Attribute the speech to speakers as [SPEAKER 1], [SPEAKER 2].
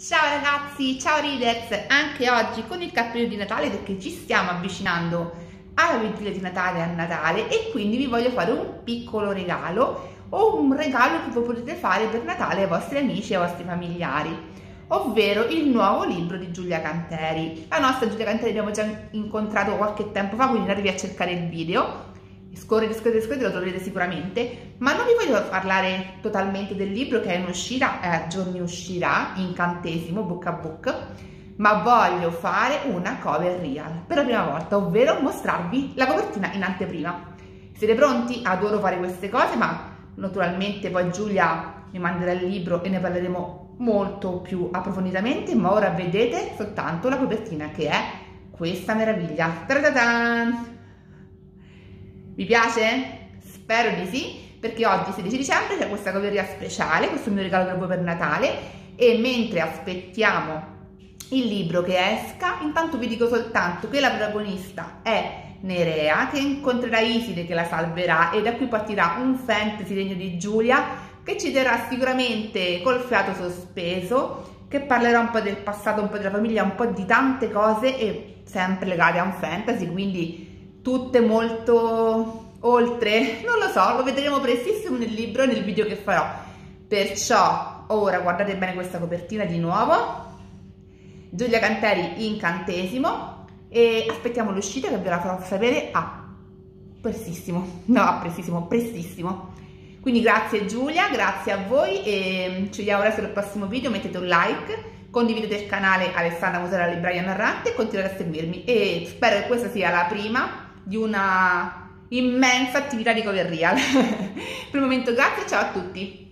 [SPEAKER 1] Ciao ragazzi, ciao readers, anche oggi con il cappello di Natale perché ci stiamo avvicinando alla vigilia di Natale a Natale e quindi vi voglio fare un piccolo regalo o un regalo che voi potete fare per Natale ai vostri amici e ai vostri familiari ovvero il nuovo libro di Giulia Canteri. La nostra Giulia Canteri l'abbiamo già incontrato qualche tempo fa, quindi arrivi a cercare il video scorrete, scorrete, scorrete, lo troverete sicuramente, ma non vi voglio parlare totalmente del libro che è in uscita, eh, giorni uscirà, incantesimo, book a book, ma voglio fare una cover real per la prima volta, ovvero mostrarvi la copertina in anteprima. Siete pronti? Adoro fare queste cose, ma naturalmente poi Giulia mi manderà il libro e ne parleremo molto più approfonditamente, ma ora vedete soltanto la copertina che è questa meraviglia. Ta-da-dan! Vi piace? Spero di sì, perché oggi 16 dicembre c'è questa coveria speciale, questo è il mio regalo per voi per Natale e mentre aspettiamo il libro che esca, intanto vi dico soltanto che la protagonista è Nerea che incontrerà Iside che la salverà e da qui partirà un fantasy degno di Giulia che ci terrà sicuramente col fiato sospeso che parlerà un po' del passato, un po' della famiglia, un po' di tante cose e sempre legate a un fantasy, quindi tutte molto oltre, non lo so, lo vedremo prestissimo nel libro e nel video che farò. Perciò ora guardate bene questa copertina di nuovo, Giulia Canteri incantesimo. E aspettiamo l'uscita che ve la farò sapere a prestissimo, no a prestissimo, prestissimo. Quindi grazie Giulia, grazie a voi. E ci vediamo adesso nel prossimo video, mettete un like, condividete il canale Alessandra Musera Libraia Narrante e continuate a seguirmi. E spero che questa sia la prima di una immensa attività di cover real. per il momento grazie, ciao a tutti!